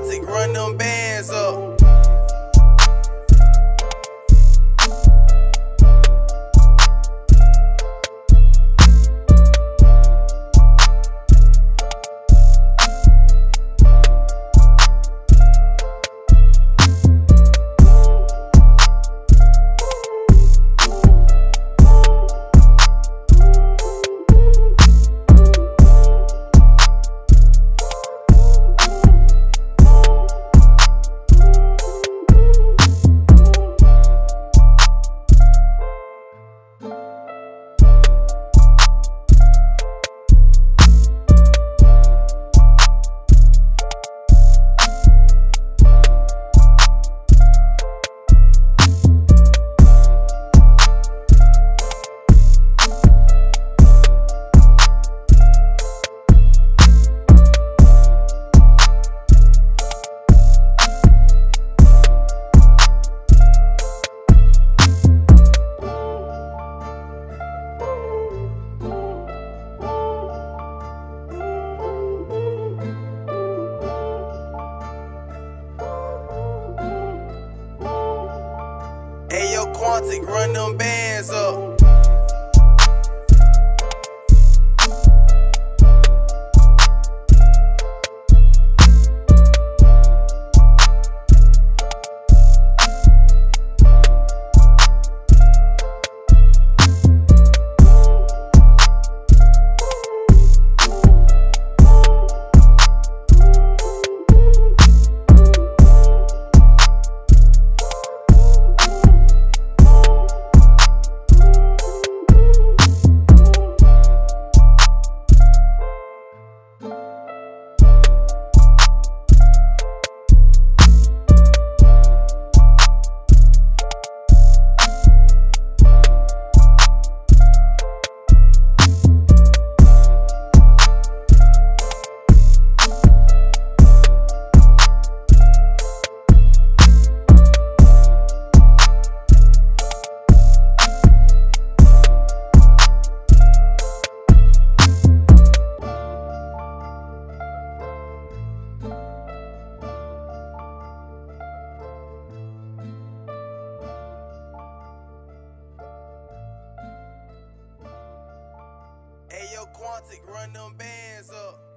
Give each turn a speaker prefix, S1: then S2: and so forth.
S1: Quantic, run them bands up. Quantic, run them bands up. Ayo, Quantic, run them bands up.